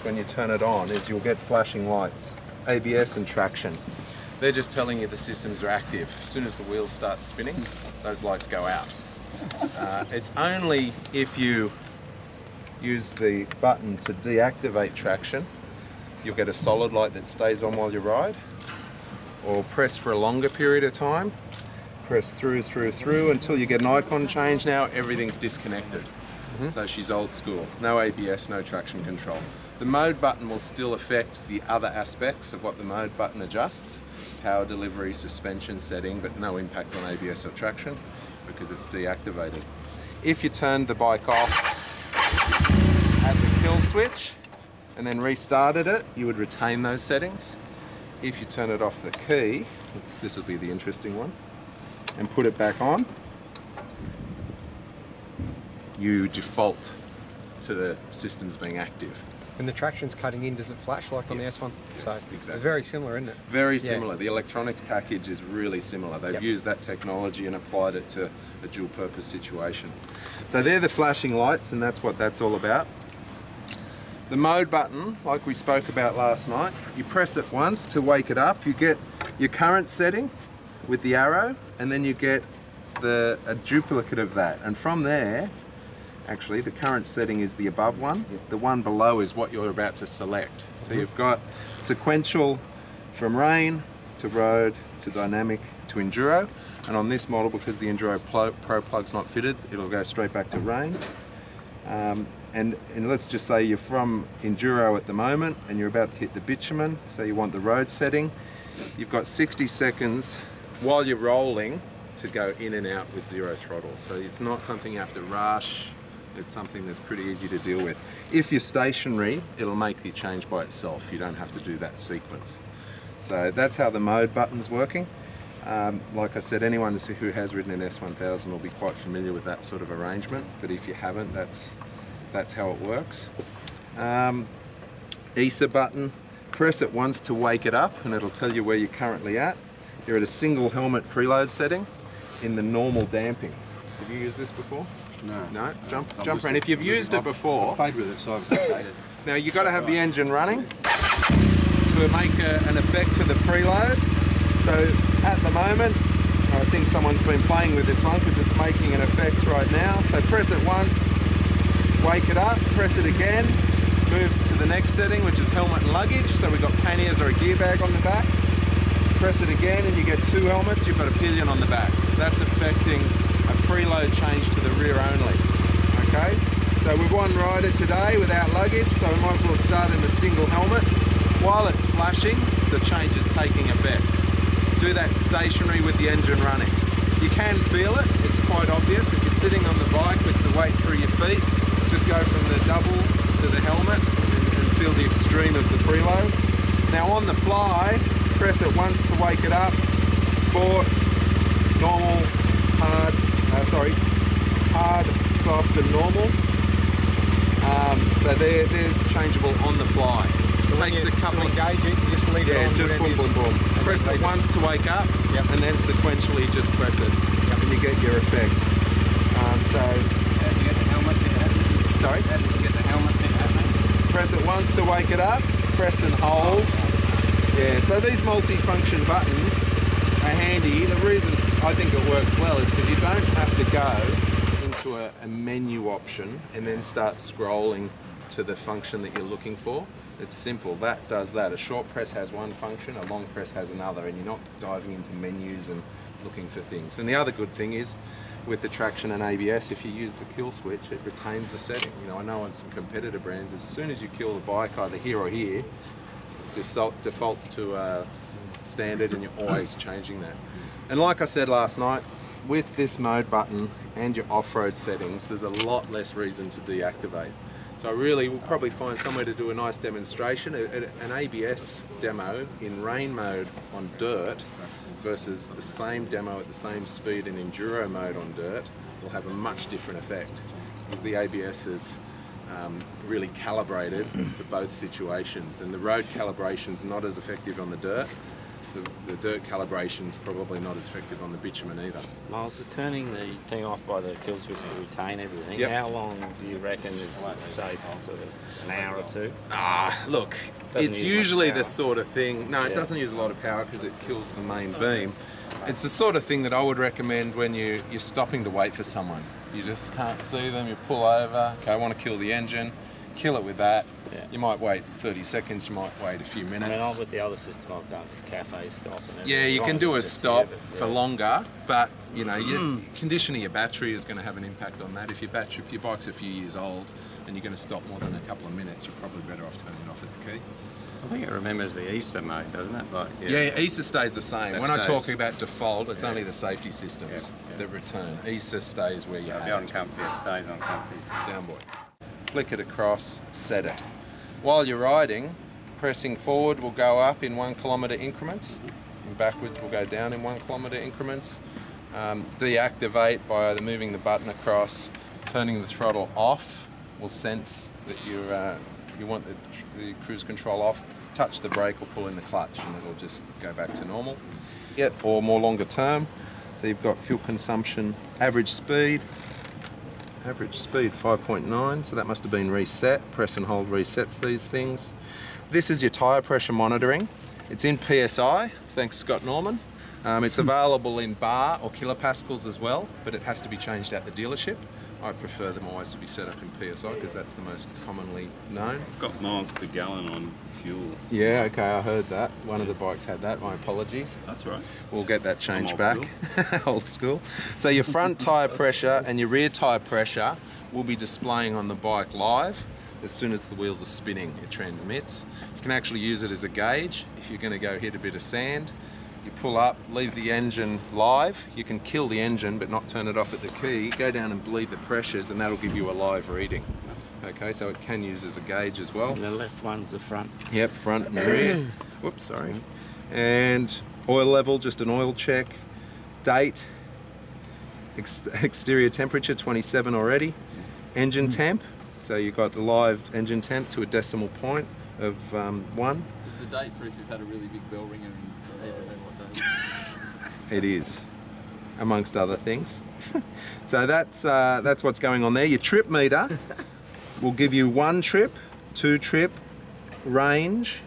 when you turn it on is you'll get flashing lights, ABS and traction. They're just telling you the systems are active. As soon as the wheels start spinning, those lights go out. Uh, it's only if you use the button to deactivate traction, you'll get a solid light that stays on while you ride, or press for a longer period of time, press through, through, through until you get an icon change now, everything's disconnected. So she's old school. No ABS, no traction control. The mode button will still affect the other aspects of what the mode button adjusts. Power delivery, suspension setting, but no impact on ABS or traction because it's deactivated. If you turned the bike off at the kill switch and then restarted it, you would retain those settings. If you turn it off the key, this will be the interesting one, and put it back on, you default to the systems being active. When the traction's cutting in, does it flash like on Yes. the S1? Yes, so exactly. it's very similar, isn't it? Very Yeah. similar. The electronics package is really similar. They've Yep. used that technology and applied it to a dual purpose situation. So they're the flashing lights, and that's what that's all about. The mode button, like we spoke about last night, you press it once to wake it up. You get your current setting with the arrow, and then you get the a duplicate of that. And from there, actually, the current setting is the above one. The one below is what you're about to select. So you've got sequential from rain to road to dynamic to enduro. And on this model, because the Enduro Pro, Pro plug's not fitted, it'll go straight back to rain. Um, and, and let's just say you're from enduro at the moment and you're about to hit the bitumen, so you want the road setting. You've got 60 seconds while you're rolling to go in and out with zero throttle. So it's not something you have to rush. It's something that's pretty easy to deal with. If you're stationary, it'll make the change by itself. You don't have to do that sequence. So that's how the mode button's working. Um, like I said, anyone who has ridden an S1000 will be quite familiar with that sort of arrangement. But if you haven't, that's that's how it works. Um, ESA button, press it once to wake it up, and it'll tell you where you're currently at. You're at a single helmet preload setting in the normal damping. Have you used this before? No. No, jump, I'm jump around. If you've used it before, I've played with it, so I've now you've got to have the engine running to make a, an effect to the preload. So at the moment, I think someone's been playing with this one because it's making an effect right now. So press it once, wake it up, press it again, moves to the next setting, which is helmet and luggage. So we've got panniers or a gear bag on the back. Press it again and you get two helmets, you've got a pillion on the back. That's affecting preload change to the rear only. Okay? So we've one rider today without luggage, so we might as well start in the single helmet. While it's flashing, the change is taking effect. Do that stationary with the engine running. You can feel it, it's quite obvious. If you're sitting on the bike with the weight through your feet, just go from the double to the helmet and, and feel the extreme of the preload. Now on the fly, press it once to wake it up. Sport, normal, hard, uh, sorry, hard, soft and normal. Um, so they're, they're changeable on the fly. So Takes you- a couple of engage it, you just leave it yeah, on. just boom, boom, boom. Press it once to wake up, Yep. and then sequentially just press it, and you get your effect. Um, so, How do you get the helmet thing happening? sorry, How do you get the helmet thing happening? press it once to wake it up, press and hold. Yeah, so these multi-function buttons are handy. The reason I think it works well is because you don't have to go into a, menu option and then start scrolling to the function that you're looking for. It's simple, that does that. A short press has one function, a long press has another, and you're not diving into menus and looking for things. And the other good thing is, with the traction and ABS, if you use the kill switch, it retains the setting. You know, I know on some competitor brands, as soon as you kill the bike, either here or here, default, defaults to uh, standard and you're always changing that. And like I said last night, with this mode button and your off-road settings, there's a lot less reason to deactivate. So I really will probably find somewhere to do a nice demonstration, an ABS demo in rain mode on dirt versus the same demo at the same speed in enduro mode on dirt will have a much different effect because the ABS is um, really calibrated to both situations and the road calibration is not as effective on the dirt the, the dirt calibration's probably not as effective on the bitumen either. Miles, the turning the thing off by the kill switch to retain everything, Yep. how long do you reckon is safe? Sort of an hour or two? Ah, look, Doesn't it's usually the sort of thing. No, it Yeah. doesn't use a lot of power because it kills the main beam. It's the sort of thing that I would recommend when you you're stopping to wait for someone. You just can't see them. You pull over. Okay, I want to kill the engine. Kill it with that. Yeah. You might wait 30 seconds. You might wait a few I minutes. mean, with the other system I've done, cafe stop and. Yeah, you can do a stop here, but, for longer, but you know, your hmm. conditioning your battery is going to have an impact on that. If your battery, if your bike's a few years old, and you're going to stop more than a couple of minutes, you're probably better off turning it off at the key. I think it remembers the ESA mode, doesn't it? Like, Yeah, yeah, ESA stays the same. That when I talk about default, it's Yeah. only the safety systems Yeah, yeah. that return. ESA stays where you It'll be on comfy, it stays on comfy. Down boy. Flick it across, set it. While you're riding, pressing forward will go up in one kilometre increments, and backwards will go down in one kilometre increments. Um, deactivate by either moving the button across, turning the throttle off will sense that you're, uh, you want the, the cruise control off. Touch the brake or pull in the clutch, and it'll just go back to normal. Yep, or more longer term. So you've got fuel consumption, average speed, Average speed 5.9, so that must have been reset. Press and hold resets these things. This is your tyre pressure monitoring. It's in PSI, thanks Scott Norman. Um, it's available in bar or kilopascals as well, but it has to be changed at the dealership. I prefer them always to be set up in PSI because that's the most commonly known. It's got miles per gallon on fuel. Yeah, okay, I heard that. One of the bikes had that. My apologies. That's right. We'll get that changed old back. old school. So your front tyre pressure and your rear tyre pressure will be displaying on the bike live. As soon as the wheels are spinning, it transmits. You can actually use it as a gauge if you're going to go hit a bit of sand. You pull up, leave the engine live. You can kill the engine but not turn it off at the key. Go down and bleed the pressures and that'll give you a live reading. Okay, so it can use as a gauge as well. And the left one's the front. Yep, front and rear. Whoops, sorry. And oil level, just an oil check. Date. Ex- exterior temperature 27 already. Engine temp. So you've got the live engine temp to a decimal point of um, one. Is the date for if you've had a really big bell ringer and don't even remember what day it is? It is, amongst other things. so that's uh, that's what's going on there. Your trip meter will give you one trip, two trip, range,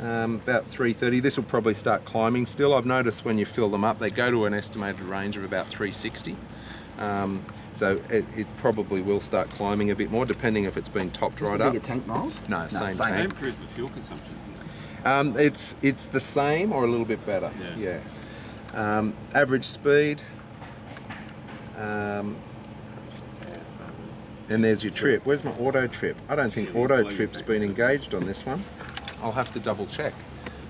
um, about 330. This will probably start climbing still. I've noticed when you fill them up, they go to an estimated range of about 360. Um, so it, it probably will start climbing a bit more, depending if it's been topped right up. bigger tank miles? No, same They tank. improved the fuel consumption. Um, it's it's the same or a little bit better. Yeah. Yeah. Um, average speed. Um, and there's your trip. Where's my auto trip? I don't think auto trip's been engaged on this one. I'll have to double check.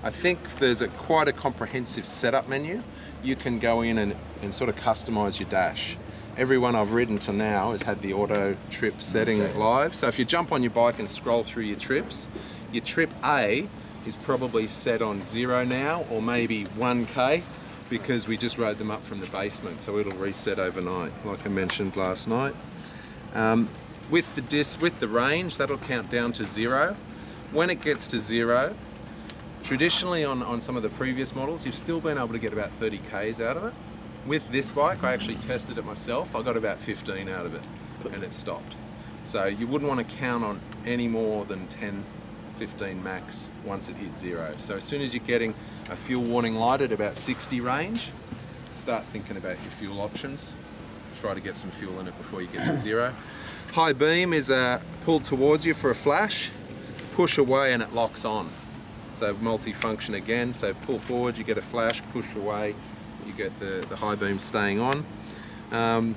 I think there's a quite a comprehensive setup menu. You can go in and, and sort of customize your dash. Everyone I've ridden to now has had the auto trip setting live. So if you jump on your bike and scroll through your trips, your trip A is probably set on zero now or maybe 1k because we just rode them up from the basement so it'll reset overnight like I mentioned last night. Um, with the dis with the range that'll count down to zero. When it gets to zero, traditionally on, on some of the previous models you've still been able to get about 30 k's out of it. With this bike I actually tested it myself, I got about 15 out of it and it stopped. So you wouldn't want to count on any more than 10 15 max once it hits zero. So as soon as you're getting a fuel warning light at about 60 range, start thinking about your fuel options. Try to get some fuel in it before you get to zero. High beam is uh, pulled towards you for a flash, push away and it locks on. So multi-function again, so pull forward, you get a flash, push away, you get the, the high beam staying on. Um,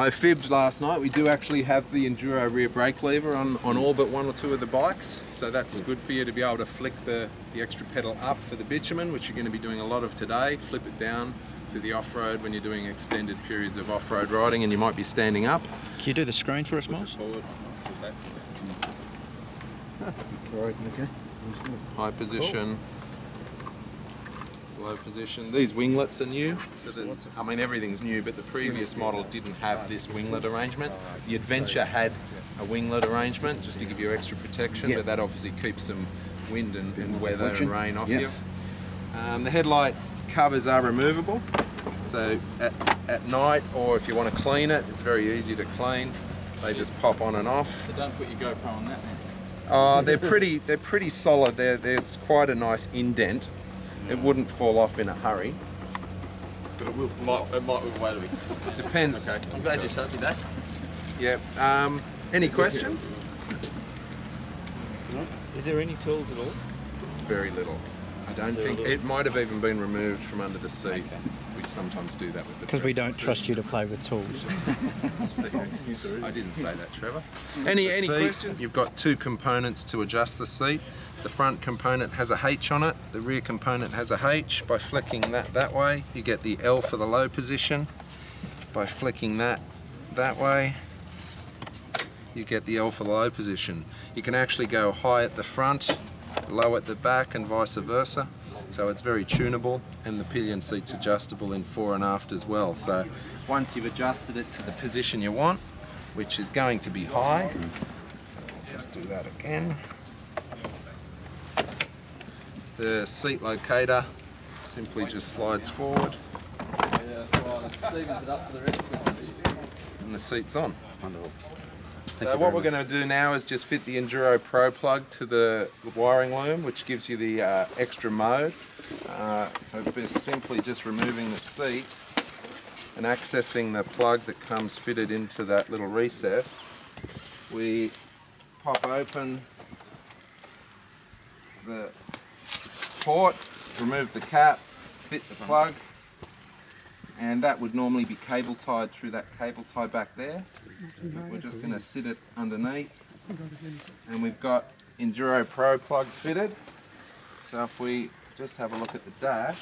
I fibbed last night. We do actually have the Enduro rear brake lever on, on all but one or two of the bikes. So that's good for you to be able to flick the, the extra pedal up for the bitumen, which you're going to be doing a lot of today. Flip it down for the off-road when you're doing extended periods of off-road riding and you might be standing up. Can you do the screen for us, Miles? forward, pull. Right, okay. High position, low position. These winglets are new. For the, I mean, everything's new, but the previous model didn't have this winglet arrangement. The Adventure had a winglet arrangement just to give you extra protection, Yeah. but that obviously keeps some wind and, and weather and rain off Yeah. you. Um, the headlight covers are removable, so at, at night or if you want to clean it, it's very easy to clean. They just pop on and off. So don't put your GoPro on that, man. Uh, they're pretty. They're pretty solid. They're, they're, it's quite a nice indent. It wouldn't fall off in a hurry. But it will. Might, it might wiggle away a bit. It depends. Okay. I'm glad you showed me that. Yeah. Um, any questions? Is there any tools at all? Very little. I don't Very think it might have even been removed from under the seat. We sometimes do that with the. Because we don't Trust trust you to play with tools. I didn't say that, Trevor. Mm-hmm. Any any questions? You've got two components to adjust the seat. The front component has a H on it. The rear component has a H. By flicking that that way, you get the L for the low position. By flicking that that way, you get the L for the low position. You can actually go high at the front, low at the back, and vice versa. So it's very tunable, and the pillion seat's adjustable in fore and aft as well. So once you've adjusted it to the position you want, which is going to be high, so I'll just do that again. The seat locator simply just slides forward, Yeah, that's right. It Stevens it up for the rest of us. and the seat's on. Wonderful. So what we're going to do now is just fit the Enduro Pro plug to the wiring loom, which gives you the uh, extra mode. Uh, so simply just removing the seat and accessing the plug that comes fitted into that little recess. We pop open the port, remove the cap, fit the plug, and that would normally be cable tied through that cable tie back there. We're just going to sit it underneath. And we've got Enduro Pro plug fitted. So if we just have a look at the dash.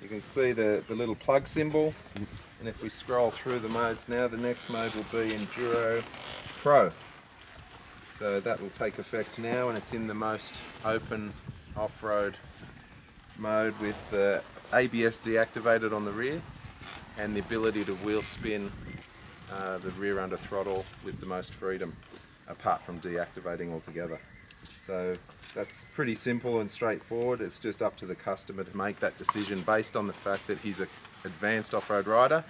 You can see the, the little plug symbol. And if we scroll through the modes now, the next mode will be Enduro Pro. So that will take effect now and it's in the most open off-road mode with the ABS deactivated on the rear and the ability to wheel spin uh, the rear under throttle with the most freedom apart from deactivating altogether. So that's pretty simple and straightforward. It's just up to the customer to make that decision based on the fact that he's an advanced off-road rider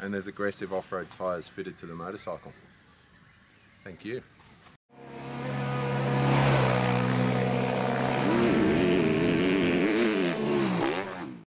and there's aggressive off-road tyres fitted to the motorcycle. Thank you.